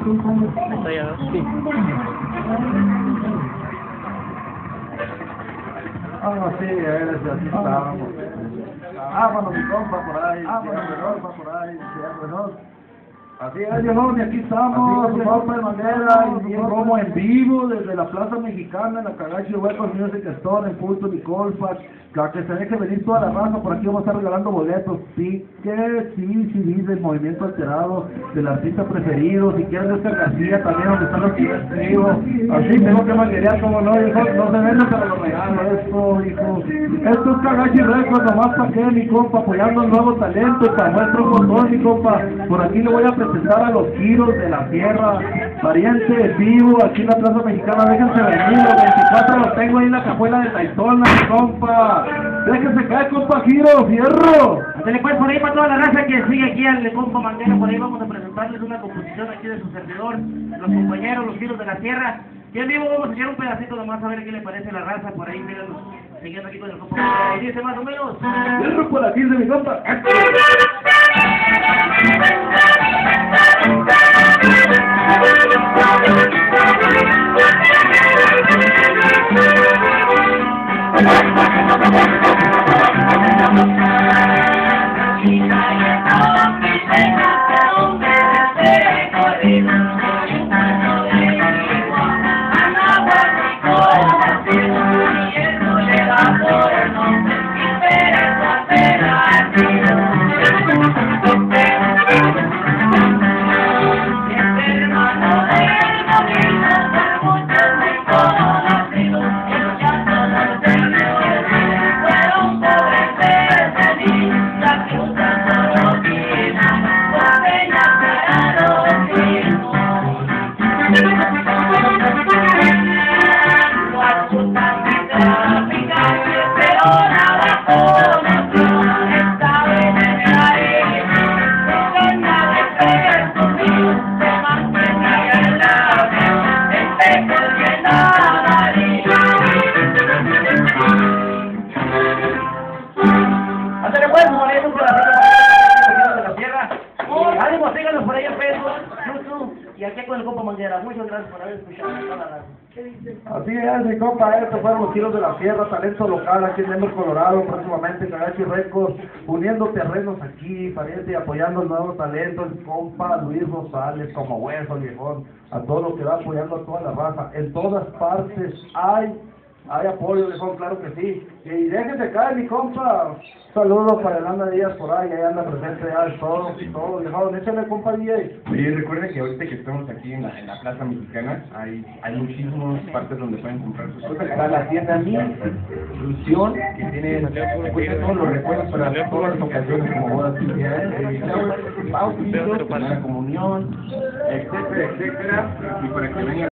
Sí. Ah, sí, así estábamos. Ah, bueno, mi compa por ahí, ah, bueno, mi compa por ahí, sí, bueno. Así es, yo y aquí estamos, compa de manera, y bien como en vivo, desde la Plaza Mexicana, en la Cagachi Huecos Music Store, en Punto Nicolfas, la que se deje venir toda la raza, por aquí vamos a estar regalando boletos, sí, que sí, sí, dice el movimiento alterado del artista preferido, si quieres Oscar García también, donde están los que escribo, así tengo que manguerear, como no, hijo, no se vende, pero lo regalo, esto, hijo, esto es Cagachi Records, nomás para que mi compa, apoyando el nuevo talento, para nuestro botón, mi compa, por aquí le voy a presentar a los giros de la tierra, pariente vivo, aquí en la Plaza Mexicana, déjense venir, los 24 los tengo ahí en la cajuela de Taizona, mi compa, déjense caer, compa, giro, fierro. Ándale pues por ahí para toda la raza que sigue aquí al compa Mandela, por ahí vamos a presentarles una composición aquí de su servidor, los compañeros, los giros de la tierra. Y en vivo vamos a echar un pedacito nomás a ver qué le parece la raza, por ahí míranos, siguiendo aquí con el compa dice más o menos. Fierro por aquí de mi compa. Síganos por ahí en Facebook, YouTube y aquí con el compa Manguera. Muchas gracias por haber escuchado. Así es, mi compa, estos fueron los tiros de la tierra, talento local aquí en Denver, Colorado, próximamente Cagachi Records, uniendo terrenos aquí, pariente, y apoyando el nuevo talento, el compa Luis Rosales, como hueso, viejón, a todo lo que va apoyando a toda la raza. En todas partes hay, hay apoyo, viejón, claro que sí. Y déjense caer, mi compa. Saludos para el Anda Díaz por ahí, ahí anda presente, ya, todo, todo, viejón, échale, compa DJ. Oye, recuerden que ahorita que estamos aquí en la, en la Plaza Mexicana, hay, hay muchísimas partes donde pueden comprar sus cosas. Está la tienda Mi Ilusión, que tiene pues, todos los recuerdos para todas las ocasiones, como bodas, bautizos, primera comunión, etcétera, etcétera, y para que vengan